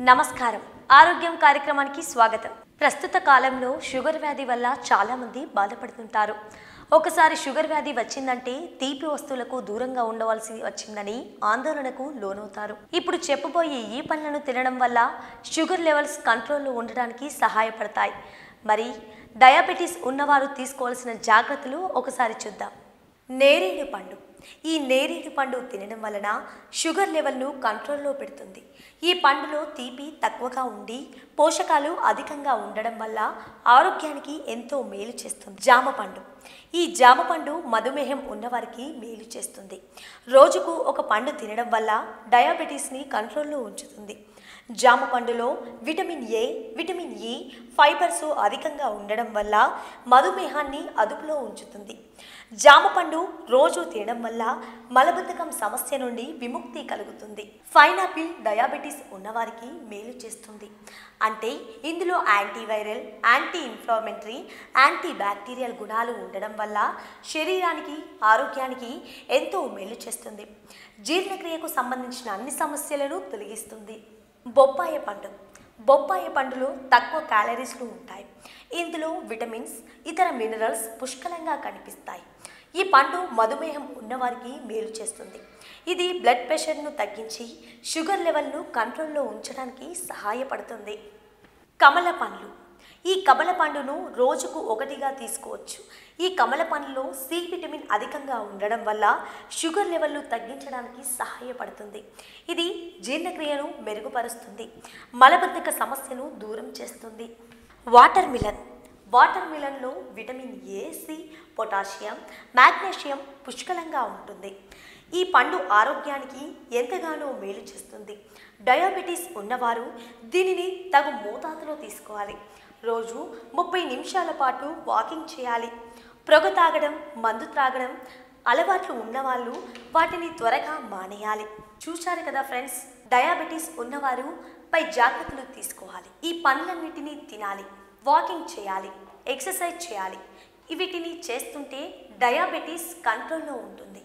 నమస్కారం. ఆరోగ్యం కార్యక్రమానికి స్వాగతం. ప్రస్తుత కాలంలో షుగర్ వ్యాధి వల్ల చాలామంది బాధపడుతుంటారు. ఒకసారి షుగర్ వ్యాధి వచ్చిందంటే తీపి వస్తువులకు దూరంగా ఉండవలసి వచ్చిందని ఆందోళనకు లోనవుతారు. ఇప్పుడు చెప్పబోయే ఈ పండ్లను తినడం వల్ల షుగర్ లెవెల్స్ కంట్రోల్లో ఉండడానికి సహాయపడతాయి. మరి డయాబెటీస్ ఉన్నవారు తీసుకోవాల్సిన జాగ్రత్తలు ఒకసారి చూద్దాం. నేరేడు పండు. ఈ నేరేడు పండు తినడం వలన షుగర్ లెవెల్ను కంట్రోల్లో పెడుతుంది. ఈ పండులో తీపి తక్కువగా ఉండి పోషకాలు అధికంగా ఉండడం వల్ల ఆరోగ్యానికి ఎంతో మేలు చేస్తుంది జామ పండు. ఈ జామ పండు మధుమేహం ఉన్నవారికి మేలు చేస్తుంది. రోజుకు ఒక పండు తినడం వల్ల డయాబెటీస్ని కంట్రోల్లో ఉంచుతుంది. జామ పండులో vitamin A vitamin E fibres అధికంగా ఉండడం వల్ల మధుమేహాన్ని అదుపులో ఉంచుతుంది. జామ పండు రోజు తినడం వల్ల మలబద్ధకం సమస్య నుండి విముక్తి కలుగుతుంది. పైనాపిల్ డయాబెటీస్ ఉన్నవారికి మేలు చేస్తుంది. అంటే ఇందులో antiviral anti inflammatory anti bacterial గుణాలు ఉండడం వల్ల శరీరానికి ఆరోగ్యానికి ఎంతో మేలు చేస్తుంది. జీర్ణక్రియకు సంబంధించిన అన్ని సమస్యలను తొలగిస్తుంది. బొప్పాయి పండు. బొప్పాయి పండులో తక్కువ క్యాలరీస్లు ఉంటాయి. ఇందులో విటమిన్స్ ఇతర మినరల్స్ పుష్కలంగా కనిపిస్తాయి. ఈ పండు మధుమేహం ఉన్నవారికి మేలు చేస్తుంది. ఇది బ్లడ్ ప్రెషర్ను తగ్గించి షుగర్ లెవెల్ను కంట్రోల్లో ఉంచడానికి సహాయపడుతుంది. కమల పండ్లు ఈ కమల పండును రోజుకు ఒకటిగా తీసుకోవచ్చు. ఈ కమల పండులో సి విటమిన్ అధికంగా ఉండడం వల్ల షుగర్ లెవెల్ను తగ్గించడానికి సహాయపడుతుంది. ఇది జీర్ణక్రియను మెరుగుపరుస్తుంది. మలబద్ధక సమస్యను దూరం చేస్తుంది. Watermelon. Water మిలన్లో vitamin A C potassium magnesium పుష్కలంగా ఉంటుంది. ఈ పండు ఆరోగ్యానికి ఎంతగానో మేలు చేస్తుంది. డయాబెటీస్ ఉన్నవారు దీనిని తగు మోతాదులో తీసుకోవాలి. రోజు ముప్పై నిమిషాల పాటు వాకింగ్ చేయాలి. పొగ తాగడం మందు త్రాగడం అలవాట్లు ఉన్నవాళ్ళు వాటిని త్వరగా మానేయాలి. చూశారు కదా ఫ్రెండ్స్ డయాబెటీస్ ఉన్నవారు పై జాగ్రత్తలు తీసుకోవాలి. ఈ పనులన్నిటినీ తినాలి వాకింగ్ చేయాలి ఎక్సర్సైజ్ చేయాలి. వీటిని చేస్తుంటే డయాబెటీస్ కంట్రోల్లో ఉంటుంది.